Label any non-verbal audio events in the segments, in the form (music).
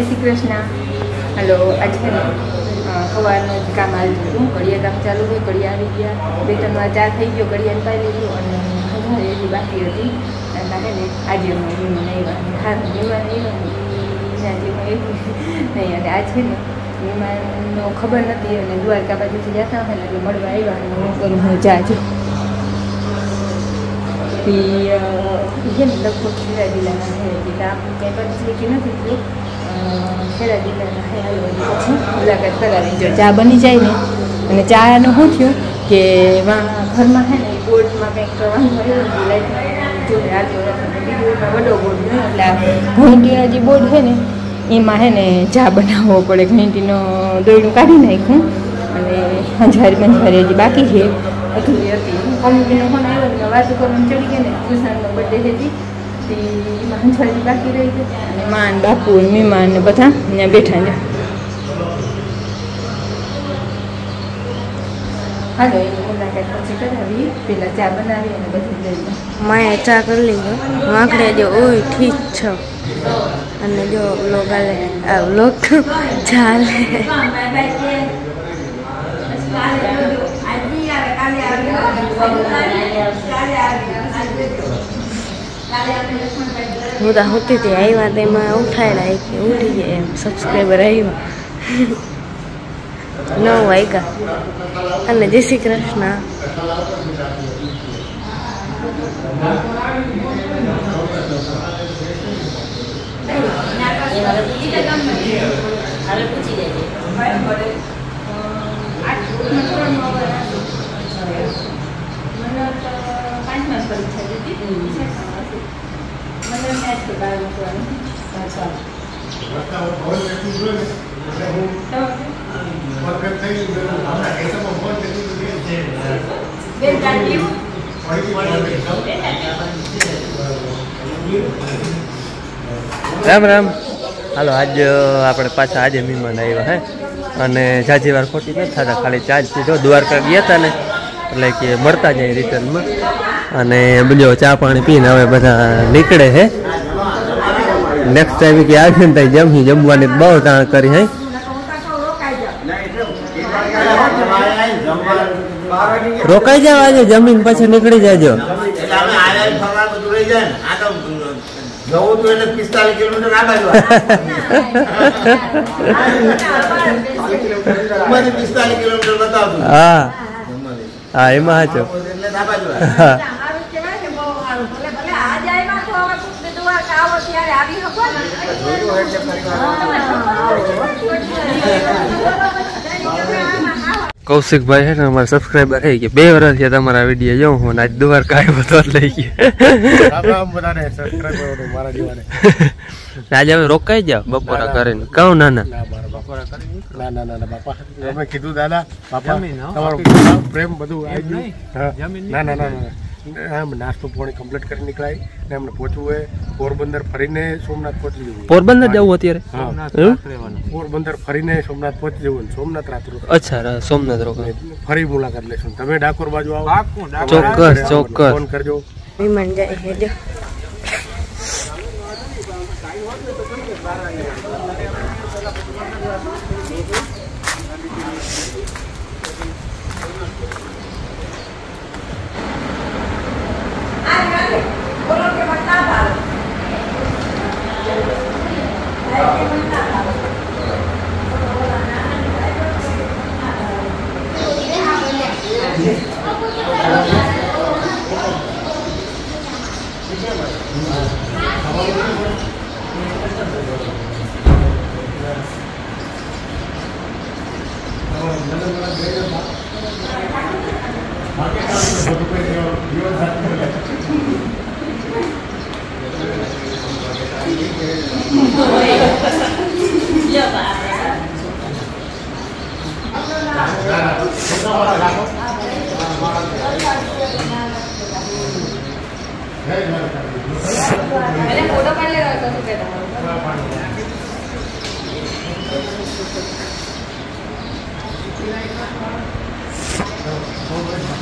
જય શ્રી કૃષ્ણ. હલો આજે છે ને સવારનું કામ હાલતું હતું કડિયા કામ ચાલુ હોય કડિયા આવી ગયા. બે ત્રણ વાર ચા થઈ ગયો કડિયાને પાઈ લીધું અને હજાર એટલી બાકી હતી. એના છે ને આજે હા મહેમાન આવ્યા ને ઈ આજે હું આવી નહીં અને આજ છે ને મહેમાનનો ખબર નથી અને દ્વારકા બાજુથી જતા હોય એટલે મળવા આવ્યા અને હું કરું હું ચા છું. ઈ અ, ઈ છે ને લગભગ ખેડા જિલ્લાના છે જે ગામ ક્યાંય પણ નથી થયું. મુલાકાત કરાવી જો ચા બની જાય ને. અને ચાનું શું થયું કે ઘરમાં છે ને બોર્ડમાં કંઈક વાંધો આવ્યો ને લાઈટ જોડે હાલતો નથી ને બીજું એમાં વડો બોર્ડ એટલે ઘંટીનો જે બોર્ડ છે ને, એમાં છે ને ચા બનાવવો પડે. ઘંટીનો દોરડું કાઢી નાખ્યું. અને અંજારી બંજારી હજી બાકી છે. અધૂરી હતી. કંપનીનો ફોન આવ્યો ને વાત કરવાનું ચડી ગયા ને સુશાંતનો બર્થડે હતી માન બાપુ ને ને બધા અહીંયા બેઠા છે પેલા ચા કરી લીધો. વાંકડે જો ઓય ઠીક છે. અને જો વ્લોગ આલે. આ વ્લોગ ચાલે. હું તો હોતી હતી આવ્યા તેમાં ઉઠાડ્યા કે ઉઠી ગયા એમ સબસ્ક્રાઈબર આવ્યા નવ વાગ્યા. અને જય શ્રી કૃષ્ણ. રામ રામ. હાલો, આજ આપણે પાછા આજે મહેમાન આવ્યા હે. અને જાજી વાર ખોટી નથી થતા, ખાલી ચાર્જ પીધો. દ્વારકા ગયા હતા ને, એટલે કે મળતા જાય રિટર્નમાં અને બીજો ચા પાણી પીને હવે બધા નીકળે હે. નેક્સ્ટ ટાઈમ કે આવી ને ત્યાં જમી જમવાની બહુ તાણ કરી હે? રોકાઈ જાવ આજે જમીન પછી નીકળી જાજો. (laughs) હા. એમાં હાચો. ફરવા તો બાજુ આવે. હા કૌશિકભાઈ છે ને અમારા સબસ્ક્રાઈબર થઈ ગયા બે વર્ષ થયા તમારા વીડિયો જોઉં હું અને આજ દ્વારકા આવ્યો તો લઈ ગયા. આજે હવે રોકાઈ જાવ બપોરા કરીને. કહું ના ના. ના ના ના ના બાપા. તમે કીધું દાદા બાપા. તમારો પ્રેમ બધું આવી ગયું. ના ના ના. નાસ્તો પોણી કમ્પ્લીટ કરી નીકળાય ને એમને પહોંચવું હોય. પોરબંદર ફરીને સોમનાથ પહોંચી જવું પોરબંદર જવું અત્યારે? પોરબંદર ફરીને સોમનાથ પહોંચી જવું સોમનાથ રાત્રે. અચ્છા સોમનાથ રોકાય ફરી મુલાકાત લેશું. તમે ડાકોર બાજુ આવો. ચોક્કસ, ચોક્કસ. ફોન કરજો. વિમાન જાય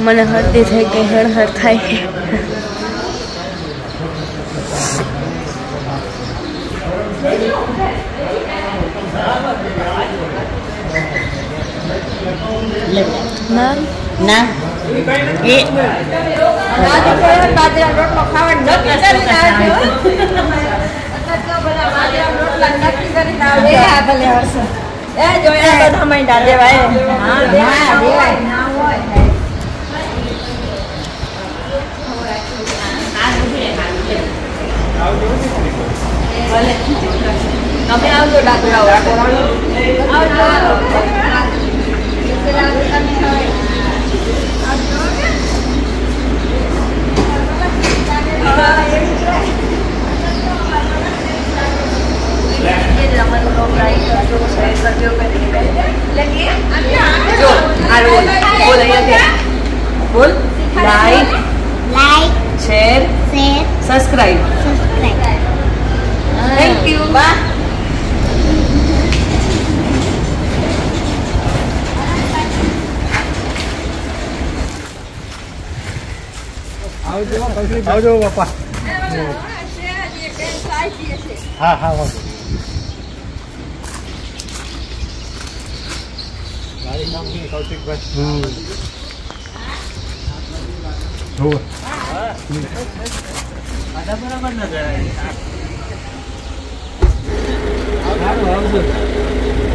મને હળદી થઈ ગઈ હળહળ થાય. ના. ના. એ. બાજરા રોટલો ખાવાનું જોયા બધા મહિના દેવાય હા દેવાય ના હોય. તમે આવજો ડાકરાઓ આવજો બોલ like like share share subscribe subscribe thank you બા આવજો બાપા હા હા વાંધો ગાડી નામ શું કૌશિકભાઈ હમ જુઓ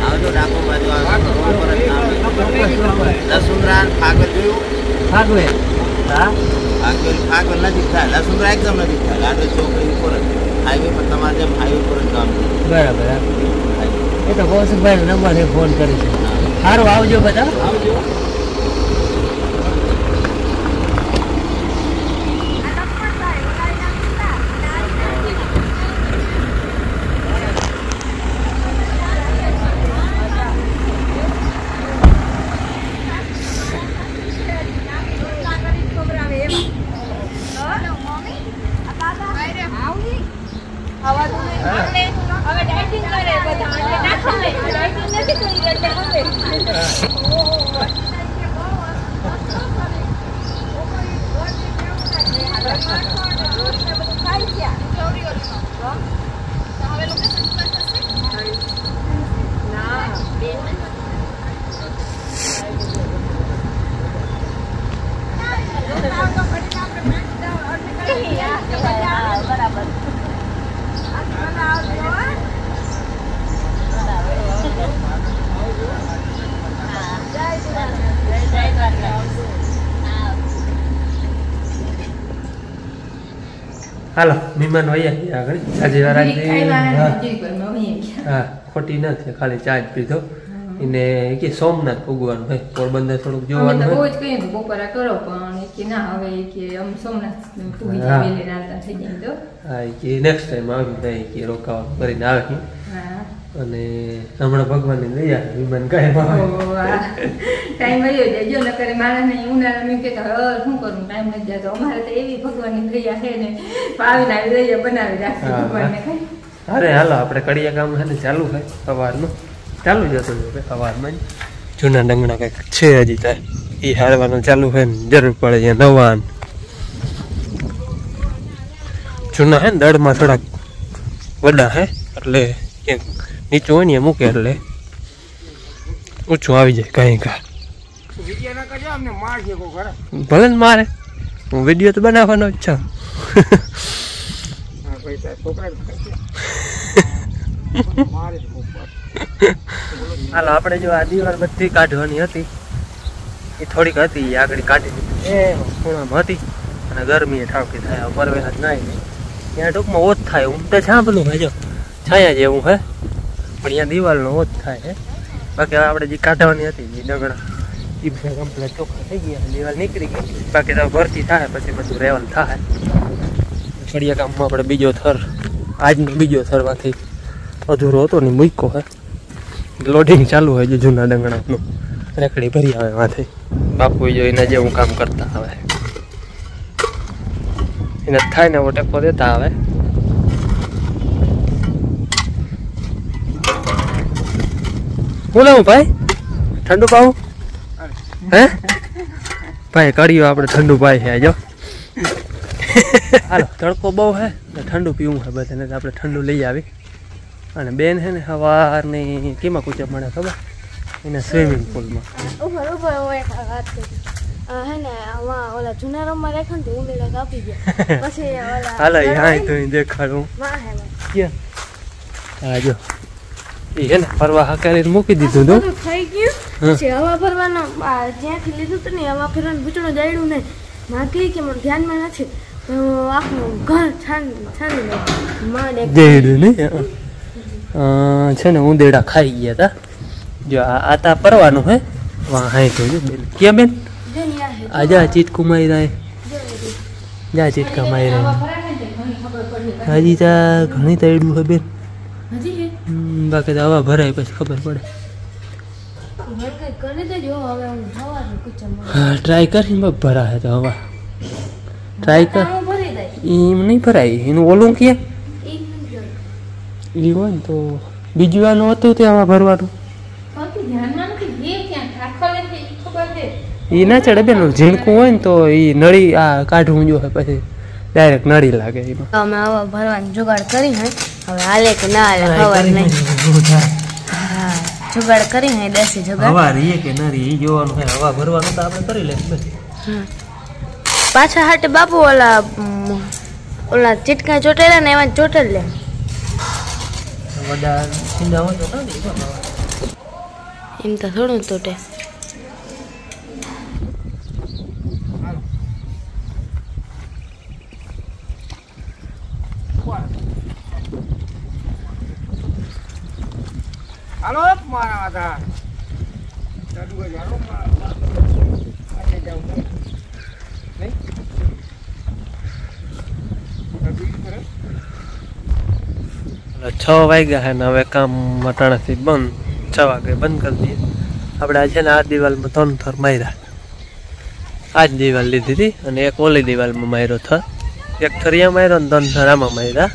આવજો ડાકો બાજુ આવજો લસુંદરા ફાગલ જોયું ભાગવે હા? ફાગલ આગળ નજીક થાય. લસુંદરા એકદમ નજીક થાય. લાડો ચોકડી ઉપર જ હાઈવે પર તમારે જેમ હાઈવે પર જ ગામ બરાબર. એ તો કૌશિકભાઈ નંબર ફોન કરી છે. સારું આવજો બધા. આવજો હવે ડાયટિંગ કરે બધા ના ખવાય ડાયટિંગ નથી કરી એટલે હાલો મહેમાન હોય આગળ. આજે હા. ખોટી નથી ખાલી ચા જ પીધો. એને કે સોમનાથ ભગવાન ભાઈ પોરબંદર થોડુંક જોવાનું બહુ જ કહીએ કે બપોરા કરો પણ કે ના હવે કે આમ સોમનાથ પૂરી વેલે રાતા થઈ જાય તો હા કે નેક્સ્ટ ટાઈમ આવી જાય કે રોકાવા કરીને આવે કે અને હમણાં ભગવાનને લઈ આવે વિમાન કાંઈ આવે. ટાઈમ વયો જાય. જો નકરે માણસને ઉનાળા મેં કહેતા હવે શું કરું? ટાઈમ નથી જતો. અમારે તો એવી ભગવાનની દયા છે ને પાવીને આવી દયા બનાવી રાખે. ભગવાનને. કઈ અરે હાલો આપણે કડિયા કામ છે ને ચાલુ થાય સવારનું. ચાલુ જ હતું સવારમાં જૂના ડંગણા કંઈક છે હજી ત્યાં એ હારવાનું ચાલુ હોય ને જરૂર પડે છે નવા. જૂના હે ને દળમાં થોડાક વડા હે એટલે ક્યાંક નીચું હોય ને એ મૂકે એટલે ઊંચું આવી જાય કઈ કા ભલે ને મારે. હું વીડિયો તો બનાવવાનો જ છું. (laughs) (laughs) હાલો, આપણે જો આ દીવાલ બધી કાઢવાની હતી. એ થોડીક હતી, એ આગળ કાઢી દીધી. ખૂણામાં હતી. અને ગરમી ઠાવકી થાય પરવેલા જ નાય ત્યાં ટૂંકમાં ઓછ થાય હું તો સાંભળું હે જો. છાયા જેવું હે. પણ અહીંયા દિવાલનો ઓછ થાય, હે. બાકી આપણે જે કાઢવાની હતી એ ડગડા એ બધા કમ્પ્લેટ ચોખ્ખા થઈ ગયા. દિવાલ નીકળી ગઈ. બાકી તો ભરતી થાય, પછી બધું રેવલ થાય. ફળિયા કામમાં આપણે બીજો થર, આજનો બીજો થરમાંથી અધૂરો હતો ને મૂક્યો હે. લોડિંગ ચાલુ હોય છે જૂના ડંગણાનું રેકડી ભરી આવે માથે. બાપુ જો એના જેવું કામ કરતા આવે. એને થાય ને ટેકો દેતા આવે. હું લાવું ભાઈ? ઠંડુ પાવું હે? ભાઈ કડિયો આપણે ઠંડુ પાય છે જો. હાલો તડકો બહુ હે ઠંડુ પીવું હે બધાને આપણે ઠંડુ લઈ આવી. અને બેન છે ને સવારની કેમાં કૂચે મળે ખબર? એને સ્વિમિંગ પુલમાં. ઉપર ઉપર હોય વાત કરી. હે ને આમાં ઓલા જૂના રૂમમાં રાખ્યો ને તો ઊંડી કાપી ગયા પછી ઓલા હાલો હા તો દેખાડું. ક્યાં? હા જો. એ ને ફરવા હકારીને મૂકી દીધું તું. થઈ ગયું. પછી હવા ભરવાનો જ્યાંથી લીધું હતું ને હવા ફરવાનું બૂચણું જાડ્યું નહીં. માં કહે કે મને ધ્યાનમાં નથી. આખું ઘર છાન છાની માં નહીં છે ને ઉંદેડા ખાઈ ગયા હતા જો આ તા પરવાનું હે. વાહ હાઈ તો જો બેન. ક્યાં બેન? આ જા ચીટકું મારી રાય જા ચીટકા મારી રાય હજી તા ઘણી તૈડું હે બેન. હે બાકી તો આવા ભરાય પછી ખબર પડે. હું હા ટ્રાય કરીને બસ ભરાય તો હવા. ટ્રાય કર. હું ભરી એમ નહીં ભરાય. એનું ઓલું ક્યાં? એ હોય ને તો બીજું આનું હતું તે આવા ભરવાનું? એ ના ચડે બેન ઝીણકું હોય ને તો એ નળી આ કાઢવું જો પછી ડાયરેક્ટ નળી લાગે એમાં. અમે આવા ભરવાનું જુગાડ કરી હે હવે હાલે કે ના હાલે ખબર નહીં. હા જુગાડ કરી હે દેસી જુગાડ. હવા રીએ કે ન રીએ જોવાનું હે હવા ભરવાનું તો આપણે કરી લે પાછા હાટે બાપુ ઓલા ઓલા ચીટકા ચોટેલા ને એમાં ચોટેલ લે. વડા છીંડા હોય તો કાઢી દો. એમ. તો થોડું તૂટે. હાલો મારા હતા એટલે છ વાગ્યા છે હવે કામ મટાણાથી બંધ, છ વાગે બંધ કરી દઈએ. આપણે આ છે ને આ દિવાલમાં ત્રણ થર માર્યા. આ જ દિવાલ લીધી હતી અને એક ઓલી દિવાલમાં માર્યો થર. એક થરિયા માર્યો ને ત્રણ થર આમાં માર્યા.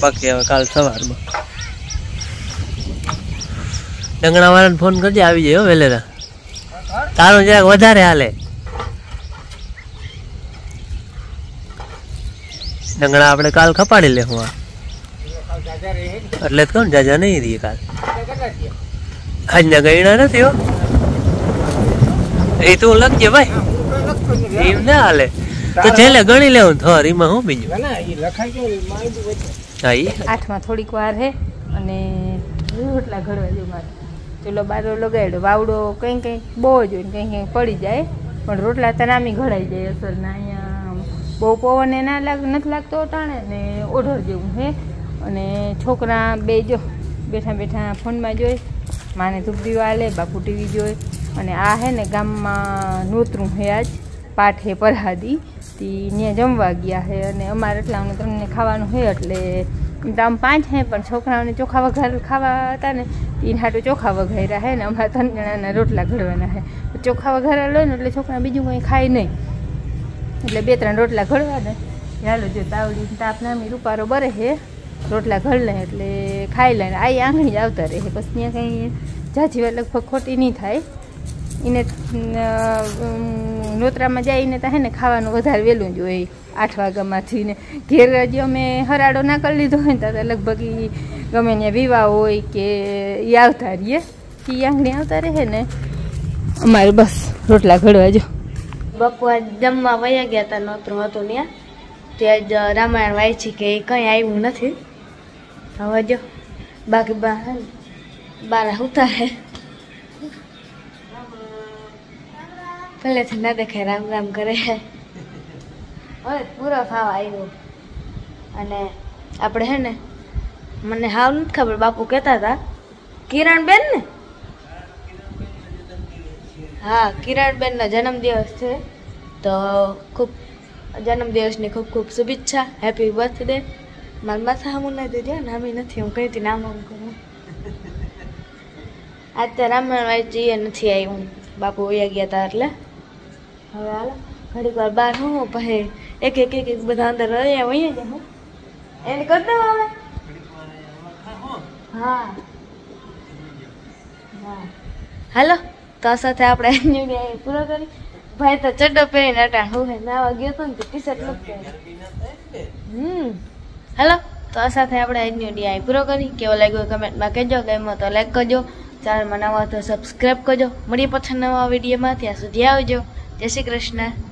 બાકી હવે કાલ સવારમાં. ડંગણા વાળાને ફોન કરજે, આવી જાય વહેલેરા તારું જરાક વધારે હાલે. ડંગણા આપણે કાલ ખપાડી લેવું આ. એટલે જ કહું ને જાજા નહીં રહીએ કાલ. આજના ગયણા નથી હો. એ તું લખજે ભાઈ. એમ ના હાલે. તો છેલ્લે ગણી લેવું થોર એમાં હું બીજું? હા આઠમાં થોડીક વાર હે અને રોટલા ઘડવા જેવું મારે. ચેલો બારો લગાડ્યો વાવડો કંઈ કંઈ બહુ જ હોય ને કંઈ કંઈક પડી જાય. પણ રોટલા તનામી ઘડાઈ જાય અસર ના અહીંયા બહુ પવન એ ના લાગ નથી લાગતો ટાણે ને ઓઢર જેવું હે. અને છોકરા બે જો, બેઠા બેઠા ફોનમાં જોઈ માને ધૂપડી વાલે બાપુ ટીવી જોઈ અને આ હે ને ગામમાં નોતરું હે આજ, પાઠ હે પરહાદી ત્યાં જમવા ગયા હે, અને અમારે એટલા અમને તમને ખાવાનું હોય એટલે આમ પાંચ હે, પણ છોકરાઓને ચોખા વઘાર ખાવા હતા ને, તીન હાટું ચોખા વઘાર્યા હે ને, અમારા ત્રણ જણાના રોટલા ઘડવાના હે. ચોખા વઘારા લો ને, એટલે છોકરા બીજું કંઈ ખાય નહીં. એટલે બે ત્રણ રોટલા ઘડવા ને ચાલો જો તાવડી તાપ નામી રૂપારો બરે હે. રોટલા ઘડ લે એટલે ખાઈ લઈને આ આંગળી જ આવતા રહે. બસ ત્યાં કંઈ જાજી લગભગ ખોટી નહીં થાય. એને નોતરામાં જઈને તો હે ને ખાવાનું વધારે વહેલું જ હોય. આઠ વાગ્યામાંથી ને ઘેર હજી અમે હરાડો ના કરી લીધો હોય ને તો લગભગ એ ગમે ત્યાં વિવાહ હોય કે એ આવતા રહીએ. એ આંગળી આવતા રહે ને અમારે બસ રોટલા ઘડવા જો. બપોર જમવા વયા ગયા હતા નોતરું હતું ત્યાં. ત્યાં જ રામાયણ વાંચી કે એ કંઈ આવ્યું નથી. હવે જો બાકી બહાર હે બારા ઉતા હે પહેલેથી ના દેખાય રામ રામ કરે હવે પૂરો થવા આવ્યો અને આપણે હે ને મને હાવ નથી ખબર બાપુ કહેતા હતા કિરણબેન ને હા કિરણબેનનો જન્મદિવસ છે તો ખૂબ જન્મદિવસની ખૂબ ખૂબ શુભેચ્છા હેપી બર્થડે મારા માથા હમું ના દેજો નામી નથી, હું કહેતી નામ આમ કરું? આજ તો રામાયણ જઈએ નથી આવી હું બાપુ વયા ગયા હતા એટલે. હવે હાલો, ઘડીક વાર બહાર હું, પછી એક એક એક એક બધા અંદર રહ્યા વહી જ હું. એને કરી દઉં હવે? હા. હા. હાલો, તો સાથે આપણે ન્યુ પૂરો કરી. ભાઈ તો ચડ્ડો પહેરીને અટાણ હું નાવા ગયો તો ને ટી શર્ટ નથી હમ. હાલો, તો આ સાથે આપણે આજનો અહીં પૂરો કરી. કેવો લાગ્યો કમેન્ટમાં કહેજો ગેમ તો લાઈક કરજો. ચેનલમાં નવા તો સબસ્ક્રાઈબ કરજો. મળીએ પછી નવા વિડીયોમાં ત્યાં સુધી આવજો. જય શ્રી કૃષ્ણ.